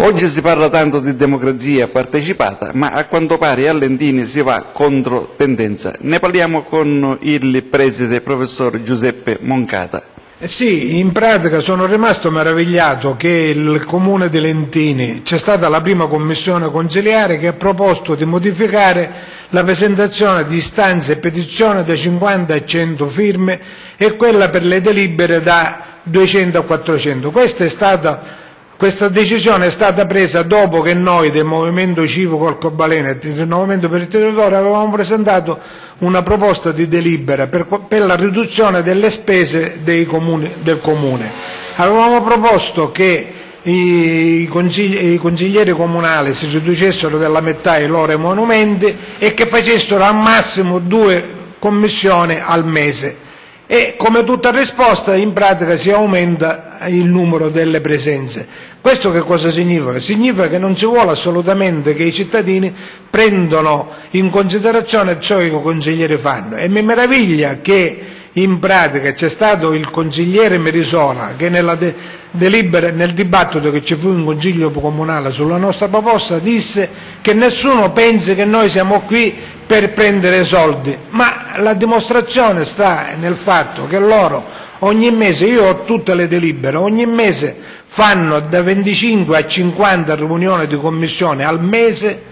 Oggi si parla tanto di democrazia partecipata, ma a quanto pare a Lentini si va contro tendenza. Ne parliamo con il preside professor Giuseppe Moncata. Eh sì, in pratica sono rimasto meravigliato che il comune di Lentini c'è stata la prima commissione consiliare che ha proposto di modificare la presentazione di istanze e petizioni da 50 a 100 firme e quella per le delibere da 200 a 400. Questa è stata questa decisione è stata presa dopo che noi del Movimento Civico Alcobaleno e del Rinnovamento per il Territorio avevamo presentato una proposta di delibera per, per la riduzione delle spese comuni, del Comune. Avevamo proposto che i, consigli, i, consiglieri comunali si riducessero della metà i loro monumenti e che facessero al massimo due commissioni al mese e come tutta risposta in pratica si aumenta il numero delle presenze. Questo che cosa significa? Significa che non si vuole assolutamente che i cittadini prendano in considerazione ciò che i consiglieri fanno e mi meraviglia che in pratica c'è stato il consigliere Merisola che de delibera, nel dibattito che ci fu in consiglio comunale sulla nostra proposta disse che nessuno pensi che noi siamo qui per prendere soldi, ma la dimostrazione sta nel fatto che loro ogni mese, io ho tutte le delibere, ogni mese fanno da 25 a 50 riunioni di commissione al mese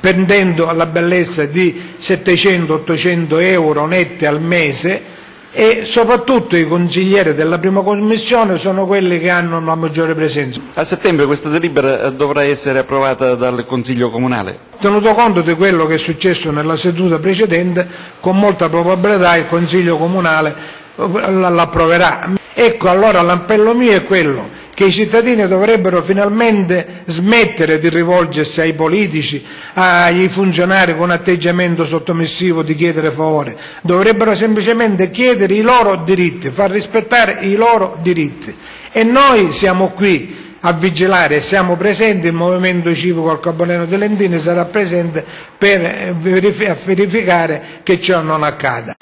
prendendo la bellezza di 700-800 euro netti al mese e soprattutto i consiglieri della prima commissione sono quelli che hanno la maggiore presenza. A settembre questa delibera dovrà essere approvata dal Consiglio Comunale. Tenuto conto di quello che è successo nella seduta precedente, con molta probabilità il Consiglio Comunale l'approverà. Ecco, allora l'appello mio è quello che i cittadini dovrebbero finalmente smettere di rivolgersi ai politici, ai funzionari con atteggiamento sottomissivo di chiedere favore, dovrebbero semplicemente chiedere i loro diritti, far rispettare i loro diritti. E noi siamo qui a vigilare, siamo presenti, il Movimento Civico al Caboleno di Lentini sarà presente per verificare che ciò non accada.